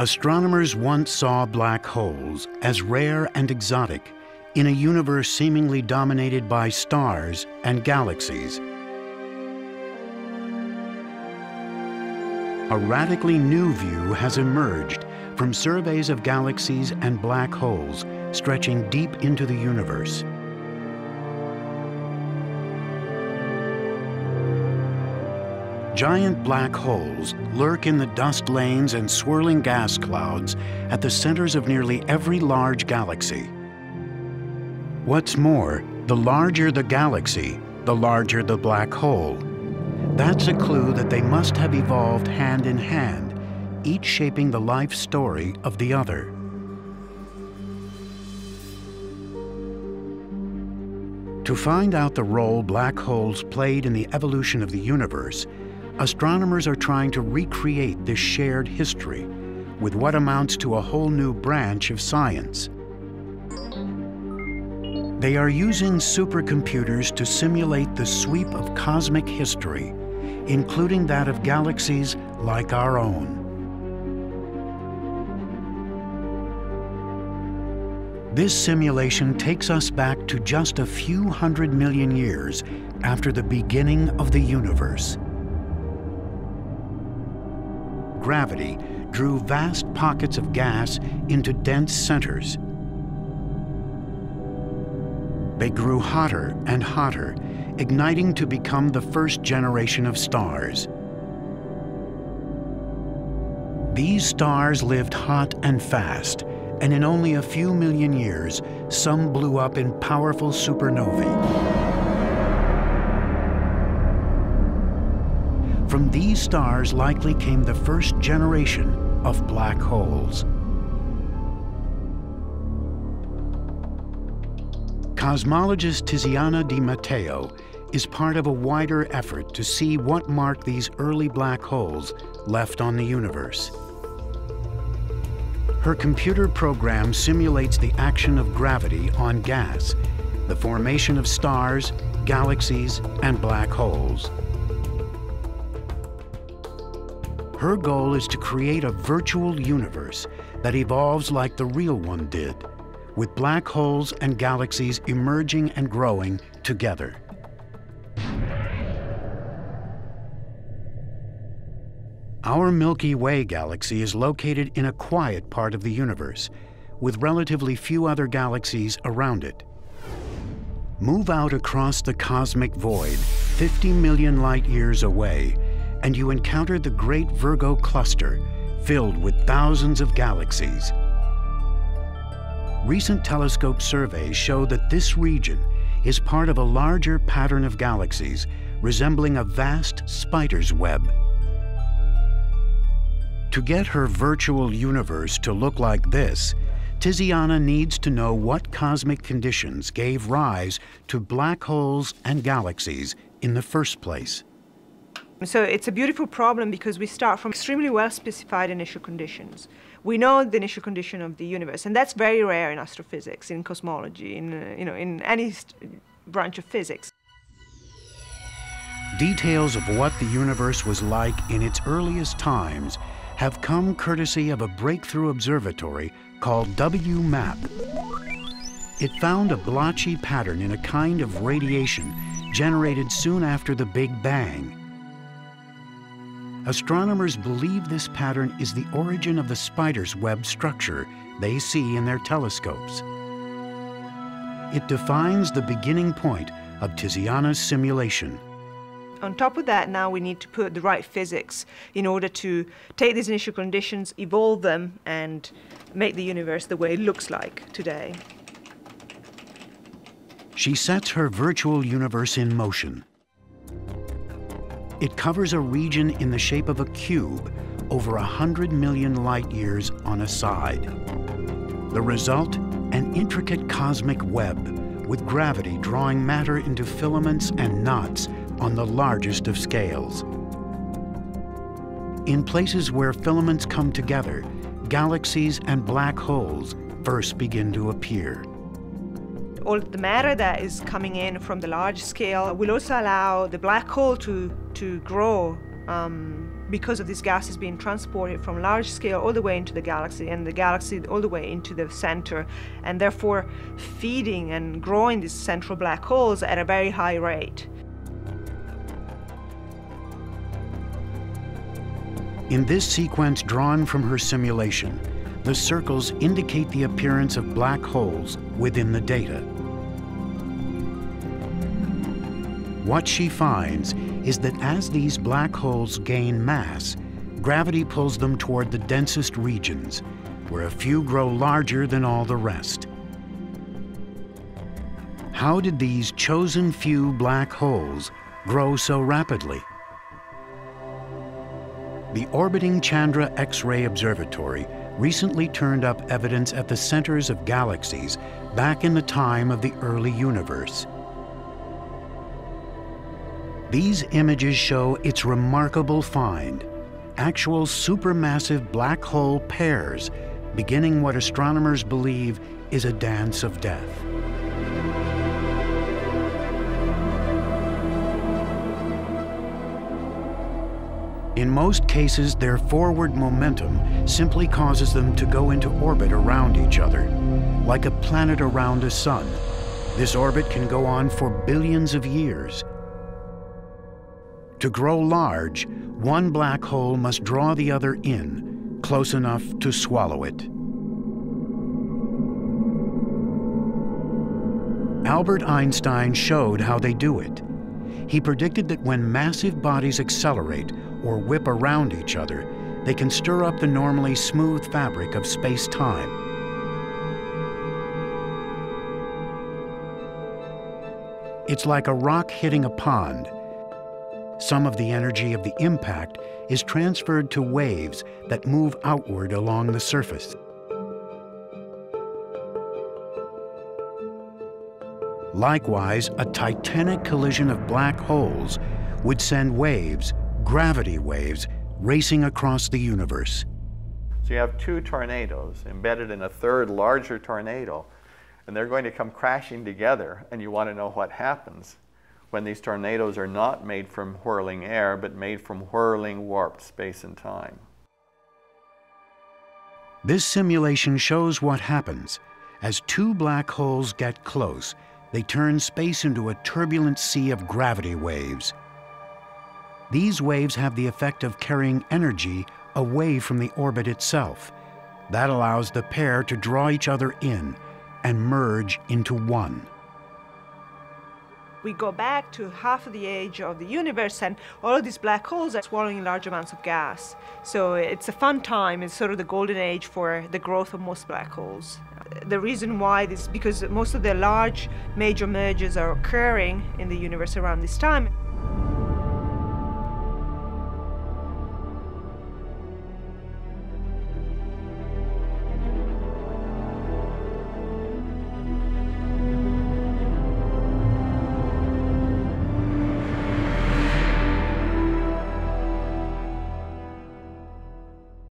Astronomers once saw black holes as rare and exotic in a universe seemingly dominated by stars and galaxies. A radically new view has emerged from surveys of galaxies and black holes stretching deep into the universe. Giant black holes lurk in the dust lanes and swirling gas clouds at the centers of nearly every large galaxy. What's more, the larger the galaxy, the larger the black hole. That's a clue that they must have evolved hand in hand, each shaping the life story of the other. To find out the role black holes played in the evolution of the universe, astronomers are trying to recreate this shared history with what amounts to a whole new branch of science. They are using supercomputers to simulate the sweep of cosmic history, including that of galaxies like our own. This simulation takes us back to just a few hundred million years after the beginning of the universe gravity drew vast pockets of gas into dense centers. They grew hotter and hotter, igniting to become the first generation of stars. These stars lived hot and fast, and in only a few million years, some blew up in powerful supernovae. From these stars likely came the first generation of black holes. Cosmologist Tiziana Di Matteo is part of a wider effort to see what mark these early black holes left on the universe. Her computer program simulates the action of gravity on gas, the formation of stars, galaxies, and black holes. Her goal is to create a virtual universe that evolves like the real one did, with black holes and galaxies emerging and growing together. Our Milky Way galaxy is located in a quiet part of the universe, with relatively few other galaxies around it. Move out across the cosmic void, 50 million light years away, and you encounter the Great Virgo Cluster, filled with thousands of galaxies. Recent telescope surveys show that this region is part of a larger pattern of galaxies resembling a vast spider's web. To get her virtual universe to look like this, Tiziana needs to know what cosmic conditions gave rise to black holes and galaxies in the first place. So it's a beautiful problem because we start from extremely well specified initial conditions. We know the initial condition of the universe, and that's very rare in astrophysics, in cosmology, in, uh, you know, in any branch of physics. Details of what the universe was like in its earliest times have come courtesy of a breakthrough observatory called WMAP. It found a blotchy pattern in a kind of radiation generated soon after the Big Bang Astronomers believe this pattern is the origin of the spider's web structure they see in their telescopes. It defines the beginning point of Tiziana's simulation. On top of that, now we need to put the right physics in order to take these initial conditions, evolve them, and make the universe the way it looks like today. She sets her virtual universe in motion. It covers a region in the shape of a cube over 100 million light years on a side. The result? An intricate cosmic web with gravity drawing matter into filaments and knots on the largest of scales. In places where filaments come together, galaxies and black holes first begin to appear all the matter that is coming in from the large scale will also allow the black hole to, to grow um, because of these gases being transported from large scale all the way into the galaxy and the galaxy all the way into the center, and therefore feeding and growing these central black holes at a very high rate. In this sequence drawn from her simulation, the circles indicate the appearance of black holes within the data. What she finds is that as these black holes gain mass, gravity pulls them toward the densest regions, where a few grow larger than all the rest. How did these chosen few black holes grow so rapidly? The orbiting Chandra X-ray Observatory recently turned up evidence at the centers of galaxies back in the time of the early universe. These images show its remarkable find, actual supermassive black hole pairs beginning what astronomers believe is a dance of death. In most cases, their forward momentum simply causes them to go into orbit around each other, like a planet around a sun. This orbit can go on for billions of years. To grow large, one black hole must draw the other in, close enough to swallow it. Albert Einstein showed how they do it. He predicted that when massive bodies accelerate or whip around each other, they can stir up the normally smooth fabric of space-time. It's like a rock hitting a pond. Some of the energy of the impact is transferred to waves that move outward along the surface. Likewise, a titanic collision of black holes would send waves gravity waves racing across the universe. So you have two tornadoes embedded in a third larger tornado, and they're going to come crashing together, and you want to know what happens when these tornadoes are not made from whirling air, but made from whirling warped space and time. This simulation shows what happens. As two black holes get close, they turn space into a turbulent sea of gravity waves. These waves have the effect of carrying energy away from the orbit itself. That allows the pair to draw each other in and merge into one. We go back to half of the age of the universe, and all of these black holes are swallowing large amounts of gas. So it's a fun time. It's sort of the golden age for the growth of most black holes. The reason why this is because most of the large major mergers are occurring in the universe around this time.